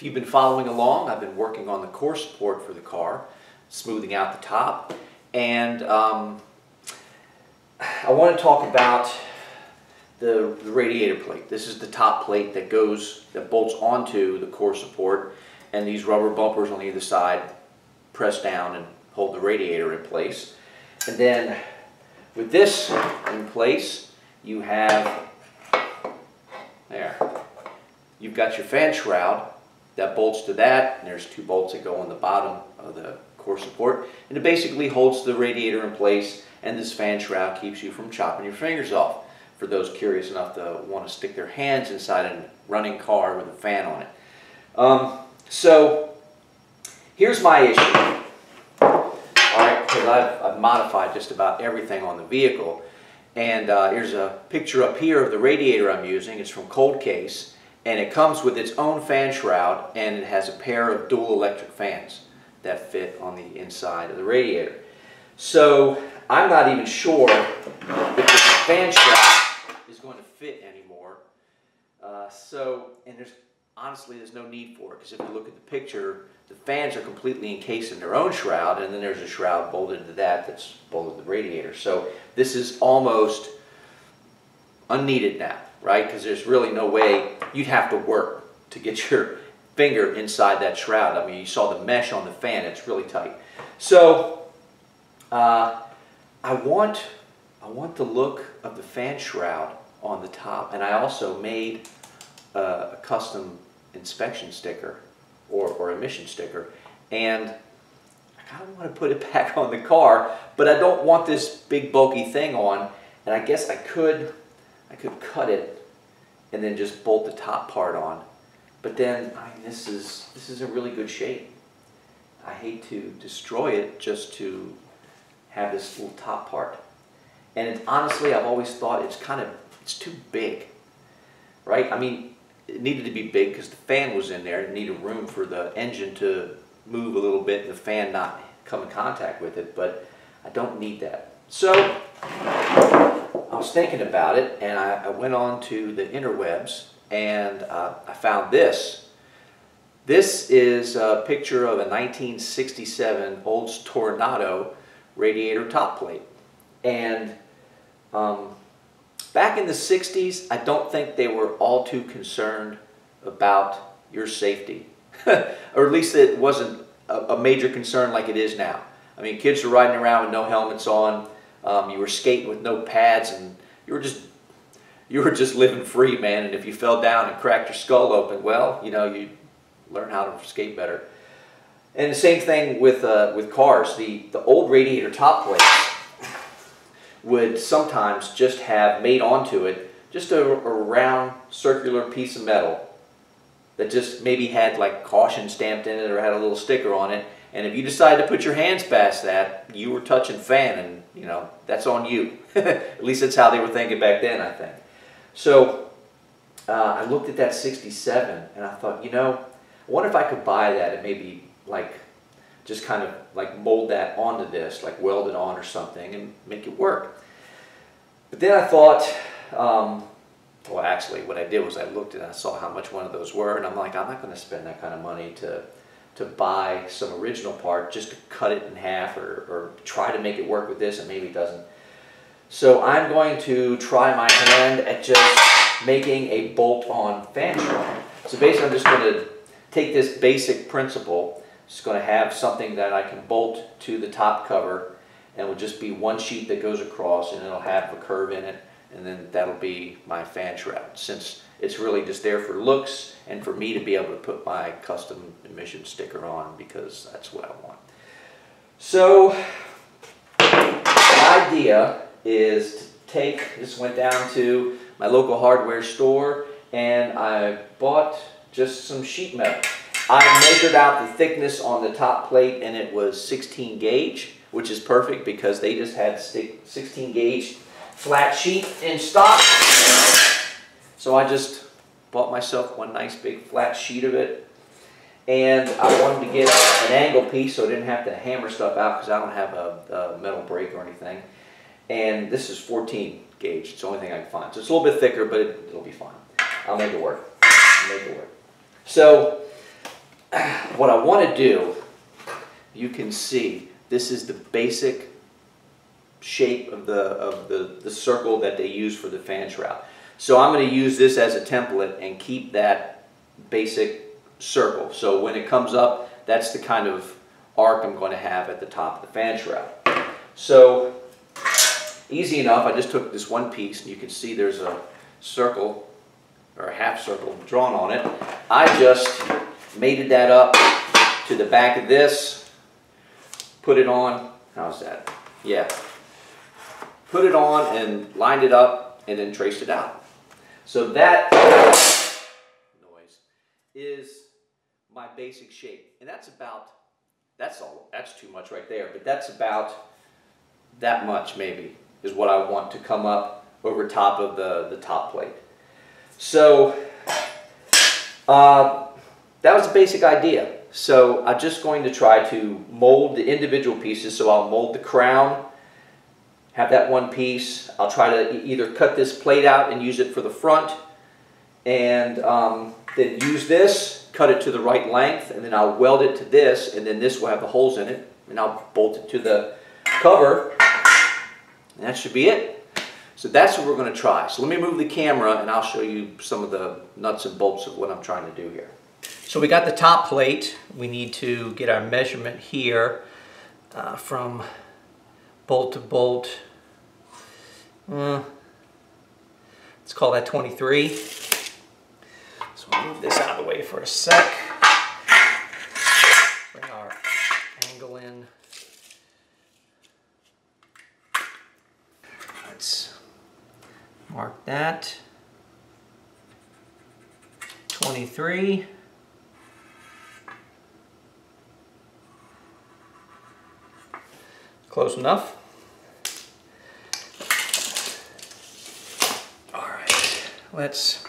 If you've been following along, I've been working on the core support for the car, smoothing out the top, and um, I want to talk about the, the, radiator plate. This is the top plate that goes, that bolts onto the core support, and these rubber bumpers on either side press down and hold the radiator in place. And then with this in place, you have, there, you've got your fan shroud that bolts to that, and there's two bolts that go on the bottom of the core support, and it basically holds the radiator in place, and this fan shroud keeps you from chopping your fingers off, for those curious enough to want to stick their hands inside a running car with a fan on it. Um, so, here's my issue Alright, because I've, I've, modified just about everything on the vehicle. And uh, here's a picture up here of the radiator I'm using. It's from Cold Case, and it comes with its own fan shroud, and it has a pair of dual electric fans that fit on the inside of the radiator. So I'm not even sure if this fan shroud is going to fit anymore. Uh, so, and there's honestly, there's no need for it because if you look at the picture, the fans are completely encased in their own shroud, and then there's a shroud bolted to that that's bolted to the radiator. So this is almost unneeded now, right? Because there's really no way you'd have to work to get your finger inside that shroud. I mean, you saw the mesh on the fan; it's really tight. So uh, I want I want the look of the fan shroud on the top, and I also made uh, a custom inspection sticker or, or emission sticker. And I kind of want to put it back on the car, but I don't want this big bulky thing on. And I guess I could, I could cut it and then just bolt the top part on. But then, I mean, this is, this is a really good shape. I hate to destroy it just to have this little top part. And it, honestly, I've always thought it's kind of, it's too big, right? I mean, it needed to be big because the fan was in there. It needed room for the engine to move a little bit and the fan not come in contact with it, but I don't need that. So was thinking about it and I, I went on to the interwebs and uh, I found this. This is a picture of a 1967 Olds Toronado radiator top plate. And um, Back in the 60s, I don't think they were all too concerned about your safety. or at least it wasn't a, a, major concern like it is now. I mean, kids were riding around with no helmets on. Um, you were skating with no pads, and you were just you were just living free, man. And if you fell down and cracked your skull open, well, you know, you learn how to skate better. And the same thing with uh, with cars. The the old radiator top plates would sometimes just have made onto it just a, a round circular piece of metal that just maybe had like caution stamped in it or had a little sticker on it. And if you decided to put your hands past that, you were touching fan and, you know, that's on you. at least that's how they were thinking back then, I think. So uh, I looked at that 67 and I thought, you know, I wonder if I could buy that and maybe like just kind of like mold that onto this, like weld it on or something and make it work. But then I thought, um, well actually what I did was I looked and I saw how much one of those were and I'm like, I'm not going to spend that kind of money to to buy some original part just to cut it in half or, or try to make it work with this and maybe it doesn't. So I'm going to try my hand at just making a bolt-on fan shroud. So basically I'm just going to take this basic principle it's going to have something that I can bolt to the top cover and it will just be one sheet that goes across and it'll have a curve in it and then that'll be my fan shroud since it's really just there for looks and for me to be able to put my custom emission sticker on because that's what I want. So the idea is to take, this went down to my local hardware store and I bought just some sheet metal. I measured out the thickness on the top plate and it was 16 gauge, which is perfect because they just had 16 gauge flat sheet in stock. So I just bought myself one nice big flat sheet of it. And I wanted to get an angle piece so I didn't have to hammer stuff out because I don't have a, a, metal brake or anything. And this is 14 gauge. It's the only thing I can find. So it's a little bit thicker, but it, will be fine. I'll make it work. I'll make it work. So what I want to do, you can see, this is the basic shape of the, of the, the circle that they use for the fan shroud. So I'm going to use this as a template and keep that basic circle. So when it comes up, that's the kind of arc I'm going to have at the top of the fan shroud. So easy enough, I just took this one piece and you can see there's a circle or a half circle drawn on it. I just mated that up to the back of this, put it on, how's that? Yeah. Put it on and lined it up and then traced it out. So that noise is my basic shape. And that's about, that's all, that's too much right there, but that's about that much maybe is what I want to come up over top of the, the top plate. So uh, that was the basic idea. So I'm just going to try to mold the individual pieces. So I'll mold the crown, have that one piece. I'll try to either cut this plate out and use it for the front and um, then use this, cut it to the right length, and then I'll weld it to this, and then this will have the holes in it, and I'll bolt it to the cover, and that should be it. So that's what we're going to try. So let me move the camera, and I'll show you some of the nuts and bolts of what I'm trying to do here. So we got the top plate. We need to get our measurement here uh, from bolt to bolt. Uh, let's call that 23. So we'll move this out of the way for a sec. Bring our angle in. Let's mark that. 23. Close enough. All right, let's,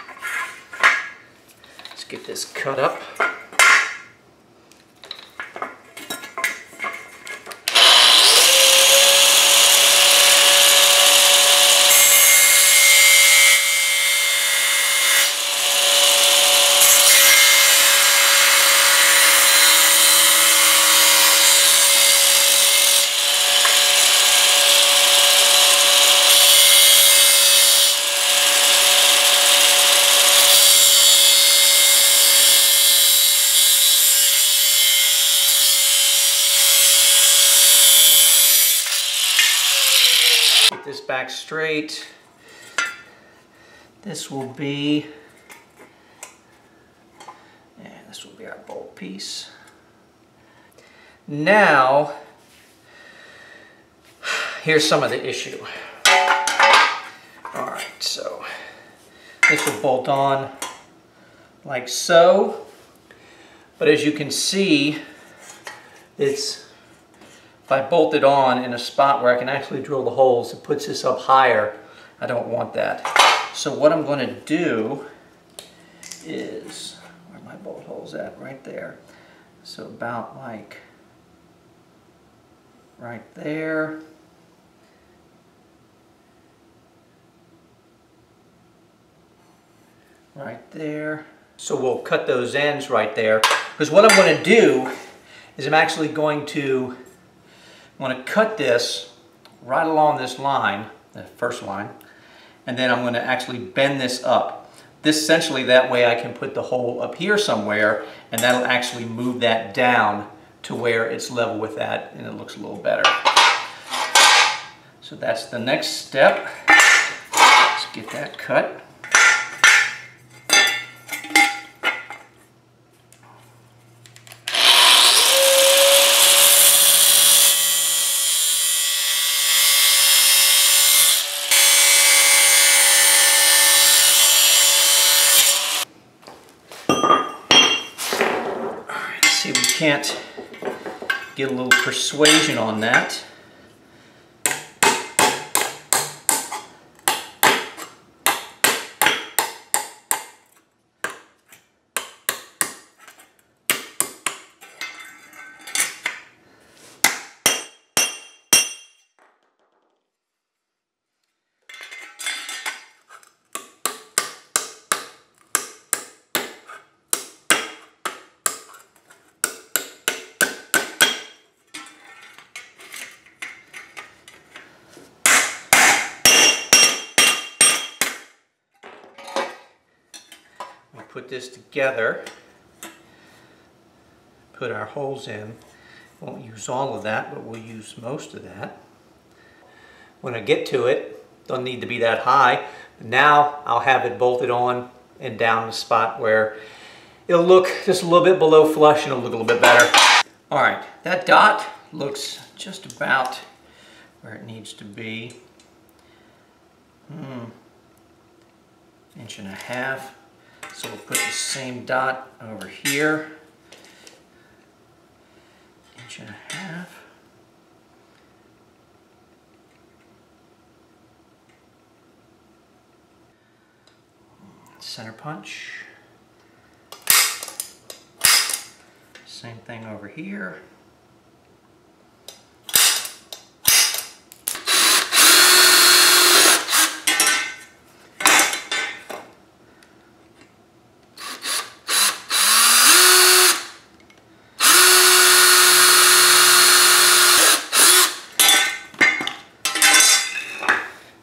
let's get this cut up. Get this back straight. This will be, and this will be our bolt piece. Now, here's some of the issue. All right, so this will bolt on like so. But as you can see, it's if I bolt it on in a spot where I can actually drill the holes, it puts this up higher. I don't want that. So what I'm going to do is, where my bolt holes at? Right there. So about like right there. Right there. So we'll cut those ends right there. Because what I'm going to do is I'm actually going to I'm going to cut this right along this line, the first line, and then I'm going to actually bend this up. This essentially, that way I can put the hole up here somewhere, and that'll actually move that down to where it's level with that, and it looks a little better. So that's the next step. Let's get that cut. Together. Put our holes in. Won't use all of that, but we'll use most of that. When I get to it, don't need to be that high. Now I'll have it bolted on and down the spot where it'll look just a little bit below flush and it'll look a little bit better. All right, that dot looks just about where it needs to be. Hmm, inch and a half. So we'll put the same dot over here. Inch and a half. Center punch. Same thing over here.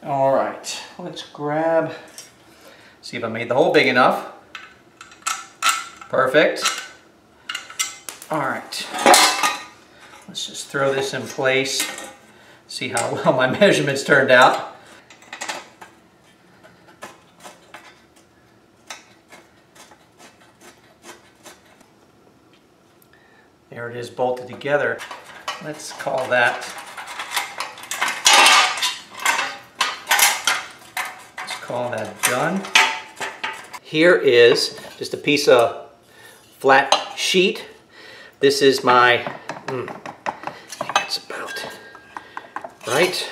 All right, let's grab, see if I made the hole big enough. Perfect. All right, let's just throw this in place, see how well my measurements turned out. There it is bolted together. Let's call that call that done. Here is just a piece of flat sheet. This is my, hmm, that's about right.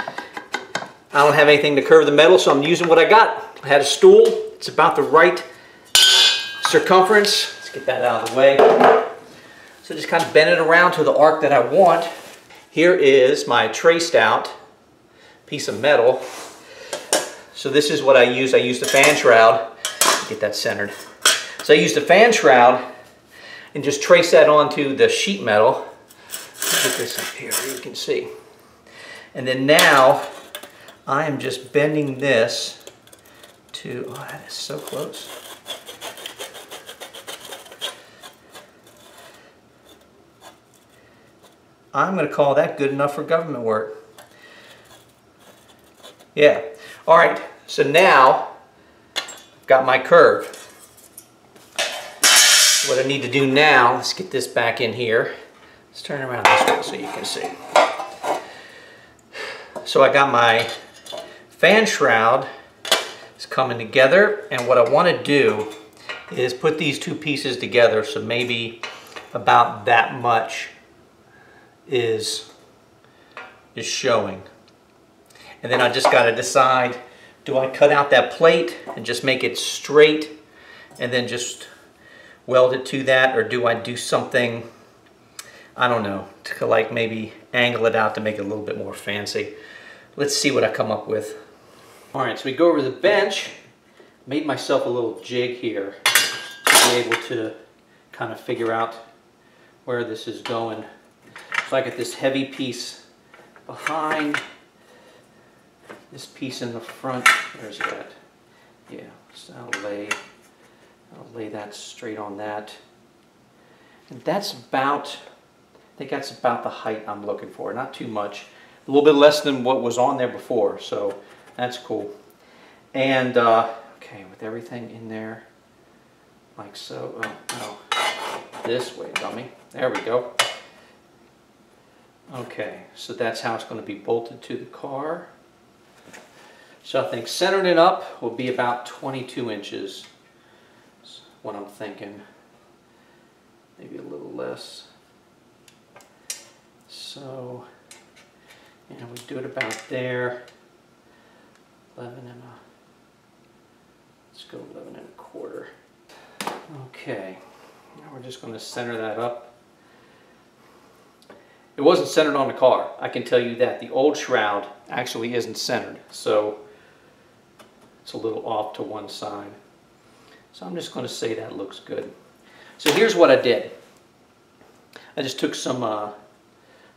I don't have anything to curve the metal, so I'm using what I got. I had a stool. It's about the right circumference. Let's get that out of the way. So just kind of bend it around to the arc that I want. Here is my traced out piece of metal. So this is what I used. I used the fan shroud. Get that centered. So I used the fan shroud and just trace that onto the sheet metal. Get this up here you can see. And then now I am just bending this to, oh that is so close. I'm going to call that good enough for government work. Yeah. All right. So now I've got my curve. What I need to do now, let's get this back in here. Let's turn around this way so you can see. So I got my fan shroud is coming together and what I want to do is put these two pieces together so maybe about that much is is showing. And then I just got to decide, do I cut out that plate and just make it straight and then just weld it to that or do I do something, I don't know, to like maybe angle it out to make it a little bit more fancy. Let's see what I come up with. All right, so we go over the bench. Made myself a little jig here to be able to kind of figure out where this is going. So I get this heavy piece behind, this piece in the front. Where's that? Yeah, so I'll lay, I'll lay that straight on that. And that's about, I think that's about the height I'm looking for. Not too much. A little bit less than what was on there before, so that's cool. And, uh, okay, with everything in there, like so. Oh, no. This way, dummy. There we go. Okay, so that's how it's going to be bolted to the car. So I think centering it up will be about 22 inches. That's what I'm thinking. Maybe a little less. So, and we do it about there. 11 and a, let's go 11 and a quarter. Okay, now we're just going to center that up it wasn't centered on the car. I can tell you that. The old shroud actually isn't centered. So it's a little off to one side. So I'm just going to say that looks good. So here's what I did. I just took some uh,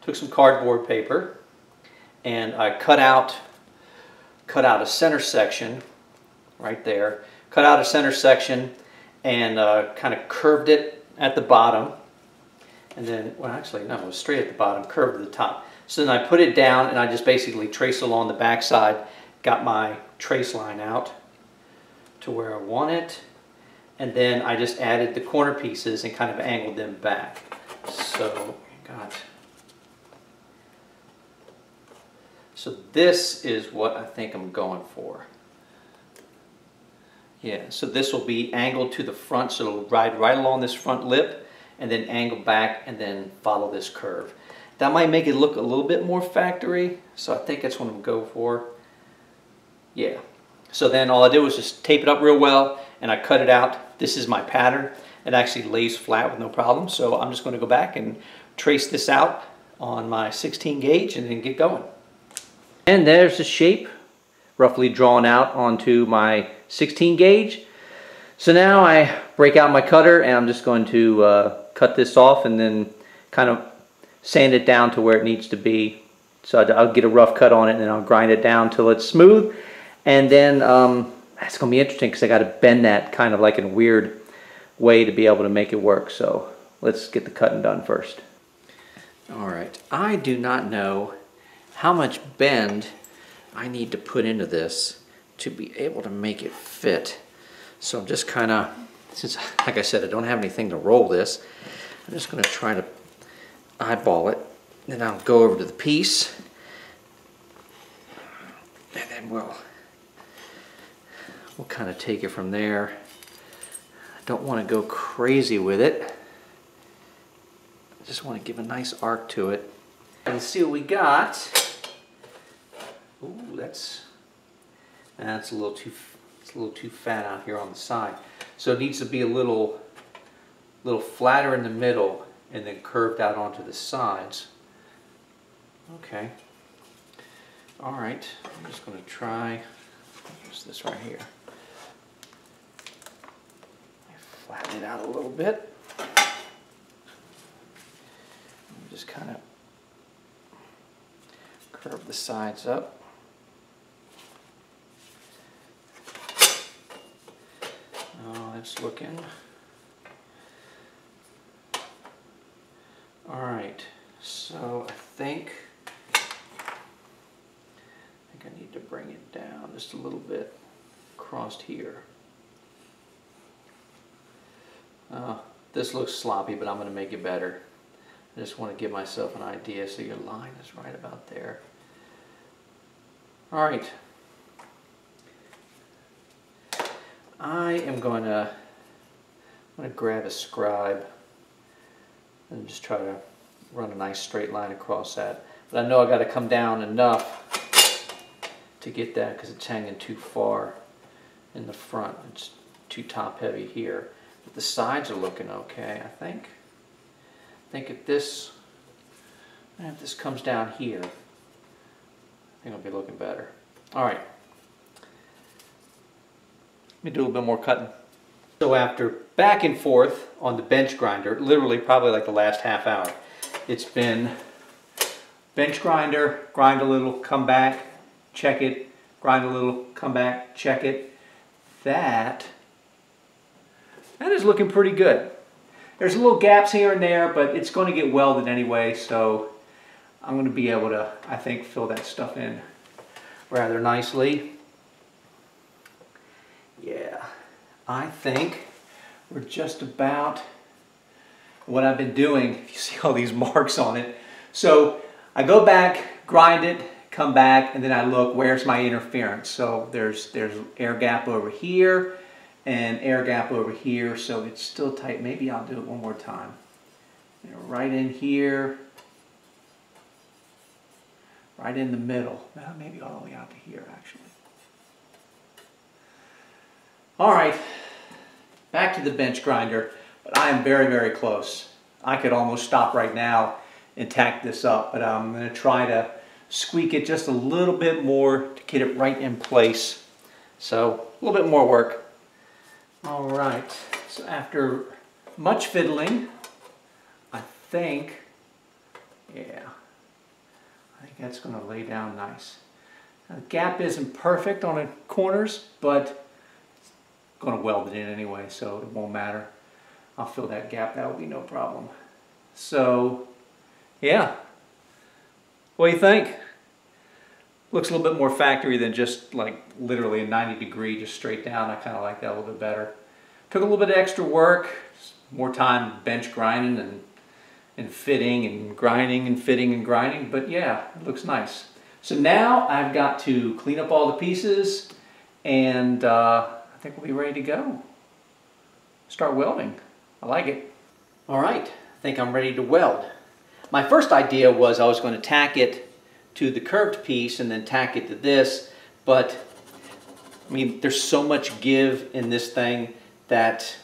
took some cardboard paper and I cut out cut out a center section right there cut out a center section and uh, kind of curved it at the bottom. And then, well actually no, it was straight at the bottom, curved to the top. So then I put it down and I just basically traced along the back side, got my trace line out to where I want it. And then I just added the corner pieces and kind of angled them back. So, got So this is what I think I'm going for. Yeah, so this will be angled to the front, so it'll ride right along this front lip and then angle back and then follow this curve. That might make it look a little bit more factory, so I think that's what I'm going to go for. Yeah. So then all I did was just tape it up real well and I cut it out. This is my pattern. It actually lays flat with no problem, so I'm just going to go back and trace this out on my 16 gauge and then get going. And there's the shape roughly drawn out onto my 16 gauge. So now I break out my cutter and I'm just going to uh, cut this off and then kind of sand it down to where it needs to be. So I'll get a rough cut on it and then I'll grind it down till it's smooth. And then um, it's going to be interesting because I got to bend that kind of like in a weird way to be able to make it work. So let's get the cutting done first. All right, I do not know how much bend I need to put into this to be able to make it fit. So I'm just kind of, since like I said, I don't have anything to roll this, I'm just going to try to eyeball it. Then I'll go over to the piece and then we'll, we'll kind of take it from there. I don't want to go crazy with it. I just want to give a nice arc to it. And see what we got. Ooh, that's that's a little too it's a little too fat out here on the side. So it needs to be a little little flatter in the middle and then curved out onto the sides. Okay. All right. I'm just going to try. Use this right here. Flatten it out a little bit. Just kind of curve the sides up. that's looking. All right, so I think, I think I need to bring it down just a little bit across here. Uh, this looks sloppy, but I'm going to make it better. I just want to give myself an idea so your line is right about there. All right, I am going to I'm going to grab a scribe and just try to run a nice straight line across that. But I know I got to come down enough to get that because it's hanging too far in the front. It's too top heavy here. But the sides are looking okay, I think. I think if this if this comes down here, I think it'll be looking better. All right Let me do a little bit more cutting. So after back and forth on the bench grinder, literally probably like the last half hour, it's been bench grinder, grind a little, come back, check it, grind a little, come back, check it. That, that is looking pretty good. There's a little gaps here and there, but it's going to get welded anyway, so I'm going to be able to, I think, fill that stuff in rather nicely. Yeah, I think we're just about what I've been doing. If you see all these marks on it. So I go back, grind it, come back, and then I look, where's my interference? So there's, there's air gap over here and air gap over here, so it's still tight. Maybe I'll do it one more time. Right in here, right in the middle. Maybe all the way out to here, actually. All right, back to the bench grinder, but I am very, very close. I could almost stop right now and tack this up, but I'm gonna try to squeak it just a little bit more to get it right in place. So a little bit more work. All right, so after much fiddling, I think, yeah, I think that's gonna lay down nice. Now, the gap isn't perfect on the corners, but it's going to weld it in anyway, so it won't matter. I'll fill that gap, that will be no problem. So, yeah. What do you think? Looks a little bit more factory than just like literally a 90 degree, just straight down. I kind of like that a little bit better. Took a little bit of extra work, more time bench grinding and, and fitting and grinding and fitting and grinding, but yeah, it looks nice. So now I've got to clean up all the pieces and uh, I think we'll be ready to go. Start welding. I like it. All right, I think I'm ready to weld. My first idea was I was going to tack it to the curved piece and then tack it to this, but I mean, there's so much give in this thing that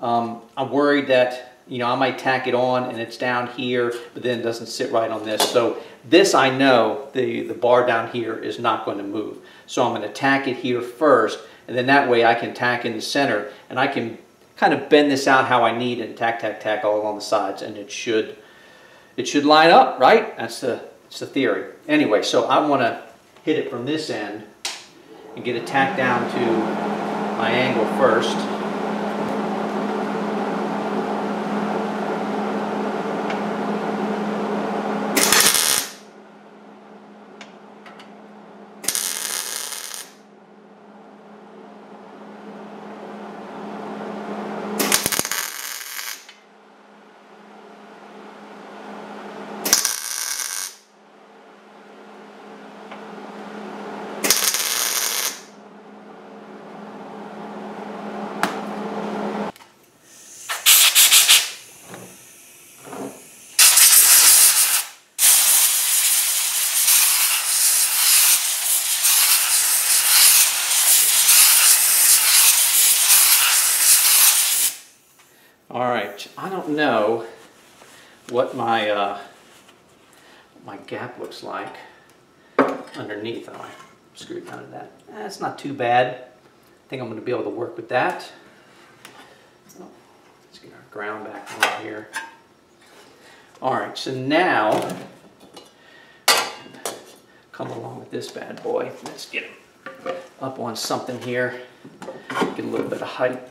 um, I'm worried that you know I might tack it on and it's down here, but then it doesn't sit right on this. So this I know the the bar down here is not going to move. So I'm going to tack it here first, and then that way I can tack in the center, and I can kind of bend this out how I need and tack, tack, tack all along the sides, and it should it should line up, right? That's the that's the theory. Anyway, so I want to hit it from this end and get it tacked down to my angle first. All right, I don't know what my uh, my gap looks like underneath. Oh, I screwed down to that. That's not too bad. I think I'm going to be able to work with that. Let's get our ground back on here. All right, so now come along with this bad boy. Let's get him up on something here. Get a little bit of height.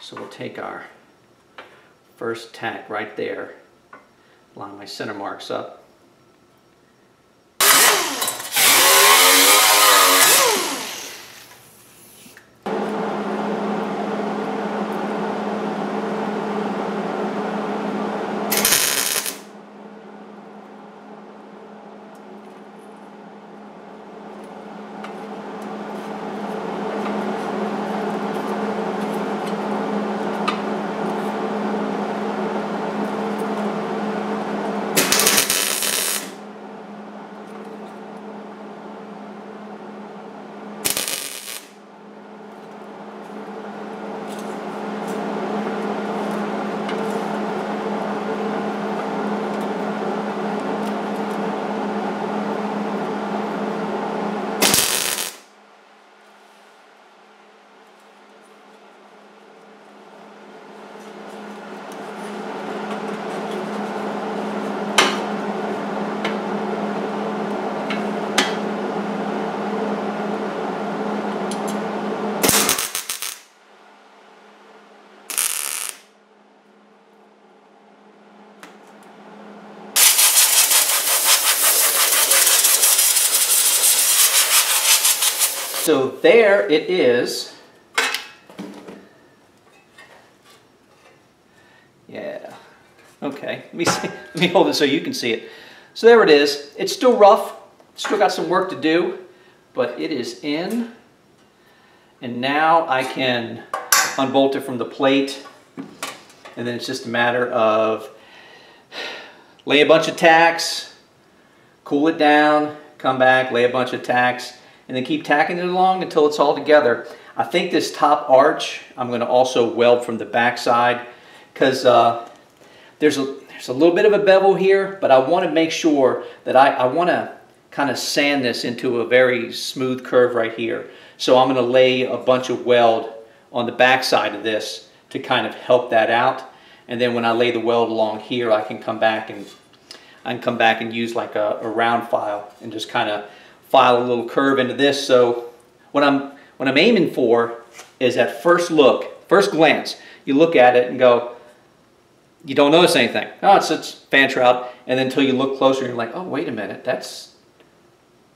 So we'll take our first tack right there, line my center marks up. So there it is. Yeah. Okay. Let me see. Let me hold it so you can see it. So there it is. It's still rough. Still got some work to do, but it is in. And now I can unbolt it from the plate. And then it's just a matter of lay a bunch of tacks, cool it down, come back, lay a bunch of tacks, and then keep tacking it along until it's all together. I think this top arch, I'm going to also weld from the back side because uh, there's, a, there's a little bit of a bevel here, but I want to make sure that I, I want to kind of sand this into a very smooth curve right here. So I'm going to lay a bunch of weld on the back side of this to kind of help that out. And then when I lay the weld along here, I can come back and I can come back and use like a, a round file and just kind of file a little curve into this. So what I'm, what I'm aiming for is at first look, first glance, you look at it and go, you don't notice anything. Oh, it's, it's fan shroud. And then until you look closer, you're like, oh, wait a minute, that's,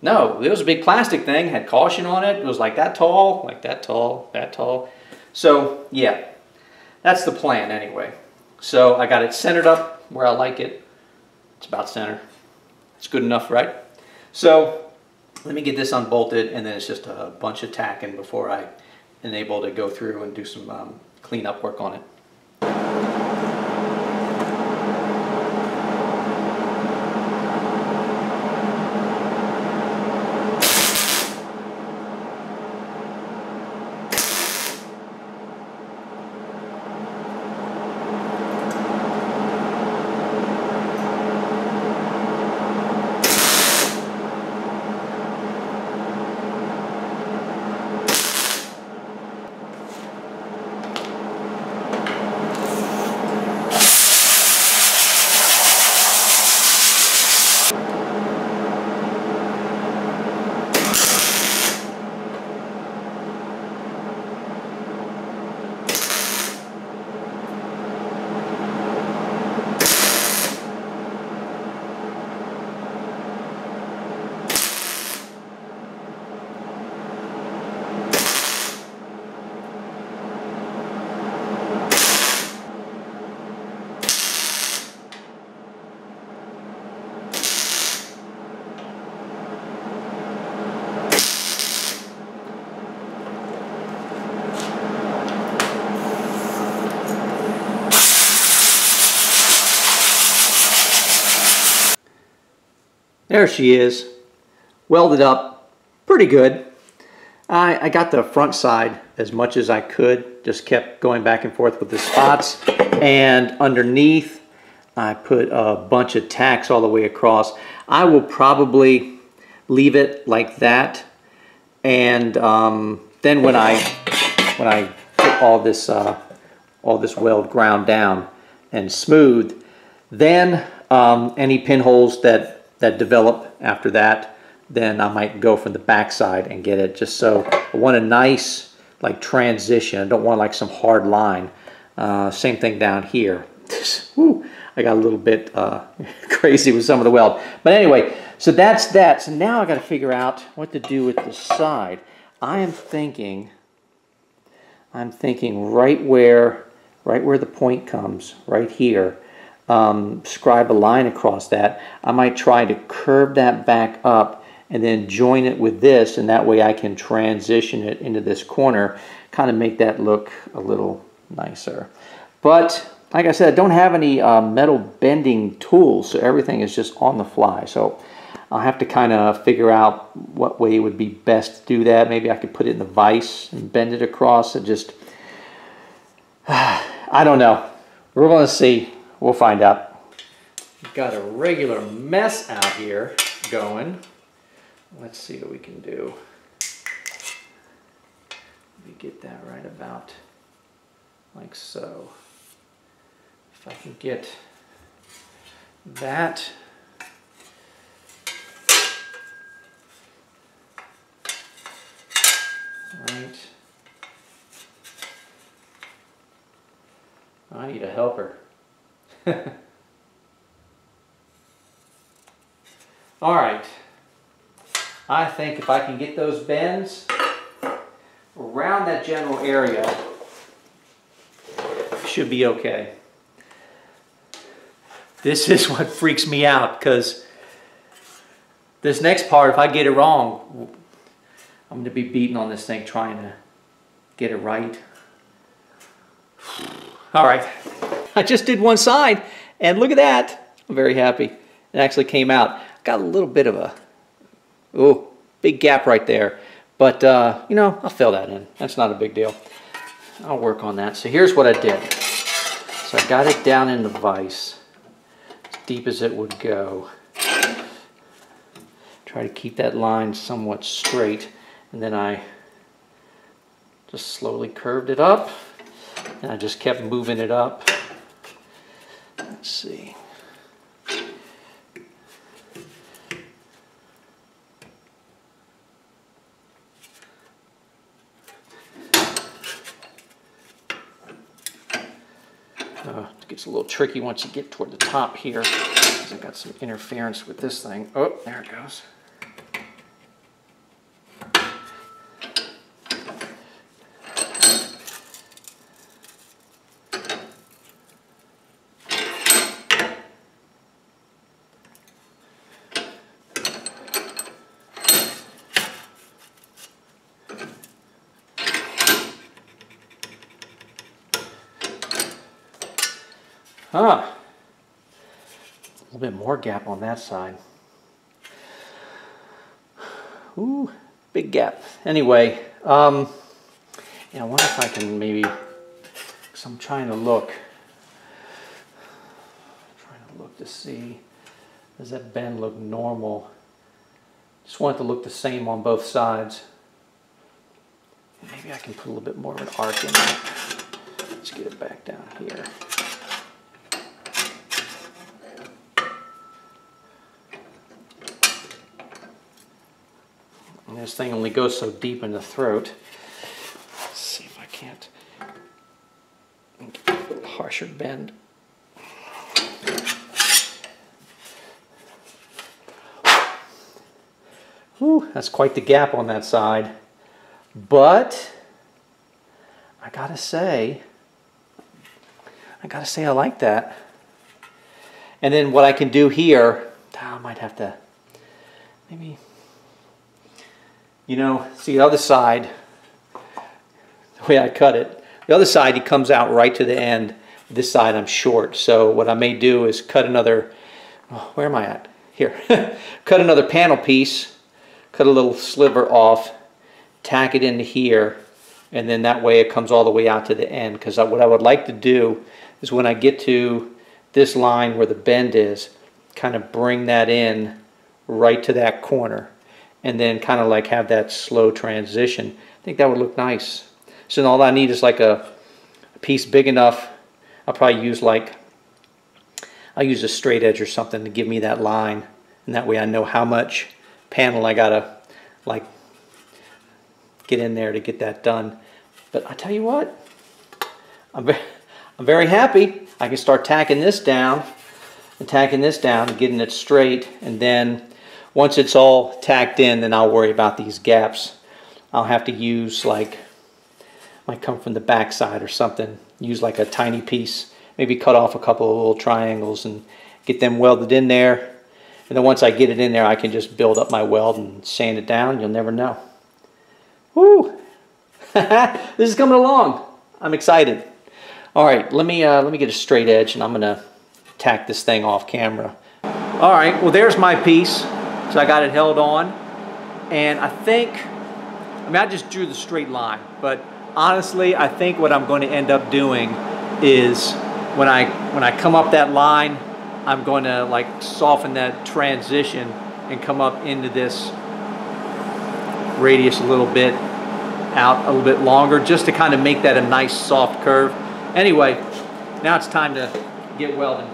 no, it was a big plastic thing, had caution on it. It was like that tall, like that tall, that tall. So yeah, that's the plan anyway. So I got it centered up where I like it. It's about center. It's good enough, right? So let me get this unbolted and then it's just a bunch of tacking before I enable to go through and do some um, cleanup work on it. There she is, welded up pretty good. I, I got the front side as much as I could, just kept going back and forth with the spots. And underneath, I put a bunch of tacks all the way across. I will probably leave it like that. And um, then when I, when I put all this, uh, all this weld ground down and smooth, then um, any pinholes that that develop after that, then I might go from the backside and get it just so I want a nice like transition. I don't want like some hard line. Uh, same thing down here. I got a little bit uh, crazy with some of the weld. But anyway, so that's that. So now I got to figure out what to do with the side. I am thinking, I'm thinking right where, right where the point comes, right here um, scribe a line across that, I might try to curve that back up and then join it with this and that way I can transition it into this corner, kind of make that look a little nicer. But like I said, I don't have any uh, metal bending tools, so everything is just on the fly. So I'll have to kind of figure out what way would be best to do that. Maybe I could put it in the vise and bend it across and just, I don't know. We're going to see. We'll find out. Got a regular mess out here going. Let's see what we can do. Let me get that right about like so. If I can get that right. I need a helper. All right. I think if I can get those bends around that general area, should be okay. This is what freaks me out because this next part, if I get it wrong, I'm going to be beating on this thing trying to get it right. All right. I just did one side and look at that. I'm very happy. It actually came out. Got a little bit of a, oh, big gap right there. But, uh, you know, I'll fill that in. That's not a big deal. I'll work on that. So here's what I did. So I got it down in the vise, as deep as it would go. Try to keep that line somewhat straight. And then I just slowly curved it up. And I just kept moving it up. Let's see. Uh, it gets a little tricky once you get toward the top here. I've got some interference with this thing. Oh, there it goes. Huh. A little bit more gap on that side. Ooh, big gap. Anyway, um, yeah, I wonder if I can maybe, because I'm trying to look, trying to look to see, does that bend look normal? Just want it to look the same on both sides. Maybe I can put a little bit more of an arc in there. Let's get it back down here. This thing only goes so deep in the throat. Let's see if I can't harsher bend. Whew, that's quite the gap on that side. But I gotta say, I gotta say I like that. And then what I can do here, ah, I might have to maybe you know, see the other side, the way I cut it, the other side he comes out right to the end. This side I'm short. So what I may do is cut another, oh, where am I at? Here. cut another panel piece, cut a little sliver off, tack it into here, and then that way it comes all the way out to the end. Because what I would like to do is when I get to this line where the bend is, kind of bring that in right to that corner and then kind of like have that slow transition. I think that would look nice. So all I need is like a, piece big enough. I'll probably use like, I'll use a straight edge or something to give me that line. And that way I know how much panel I gotta like get in there to get that done. But I tell you what, I'm very, I'm very happy. I can start tacking this down and tacking this down and getting it straight and then once it's all tacked in, then I'll worry about these gaps. I'll have to use like, might come from the back side or something, use like a tiny piece, maybe cut off a couple of little triangles and get them welded in there. And then once I get it in there, I can just build up my weld and sand it down. You'll never know. Woo! this is coming along. I'm excited. All right, let me uh, let me get a straight edge, and I'm gonna tack this thing off camera. All right, well there's my piece. So I got it held on. And I think, I mean, I just drew the straight line, but honestly, I think what I'm going to end up doing is when I, when I come up that line, I'm going to like soften that transition and come up into this radius a little bit out a little bit longer just to kind of make that a nice soft curve. Anyway, now it's time to get welding.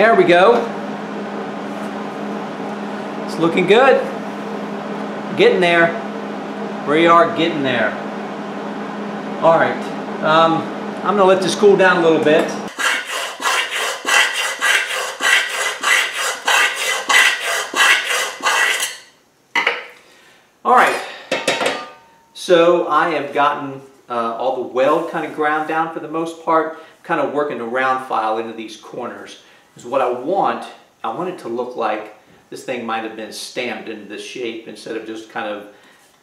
There we go. It's looking good. Getting there. We are getting there. All right. Um, I'm going to let this cool down a little bit. All right. So I have gotten uh, all the weld kind of ground down for the most part, kind of working the round file into these corners. Because what I want, I want it to look like this thing might have been stamped into this shape instead of just kind of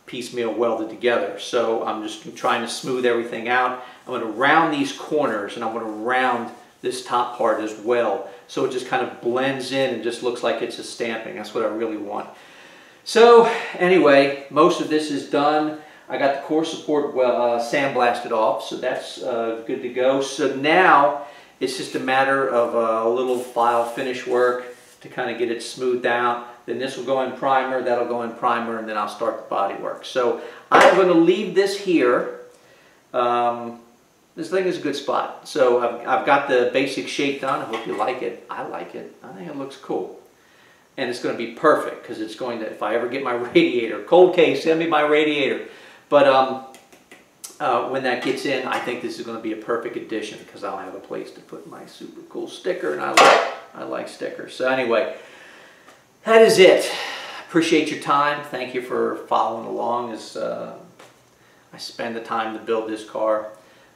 piecemeal welded together. So I'm just trying to smooth everything out. I'm going to round these corners and I'm going to round this top part as well. So it just kind of blends in and just looks like it's a stamping. That's what I really want. So anyway, most of this is done. I got the core support well uh, sandblasted off, so that's uh, good to go. So now it's just a matter of a little file finish work to kind of get it smoothed out. Then this will go in primer, that'll go in primer, and then I'll start the body work. So I'm going to leave this here. Um, this thing is a good spot. So I've, I've got the basic shape done. I hope you like it. I like it. I think it looks cool. And it's going to be perfect because it's going to, if I ever get my radiator, cold case, send me my radiator. But um, uh, when that gets in, I think this is going to be a perfect addition because I'll have a place to put my super cool sticker, and I like I like stickers. So anyway, that is it. Appreciate your time. Thank you for following along as uh, I spend the time to build this car.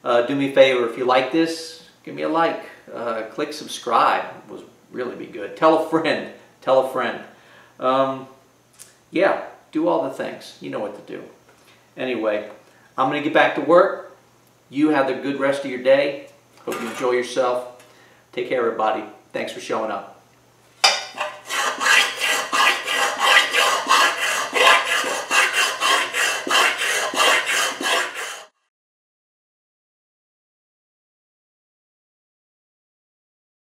Uh, do me a favor, if you like this, give me a like. Uh, click subscribe. It was really be good. Tell a friend. Tell a friend. Um, yeah, do all the things. You know what to do. Anyway, I'm going to get back to work. You have a good rest of your day. Hope you enjoy yourself. Take care, everybody. Thanks for showing up.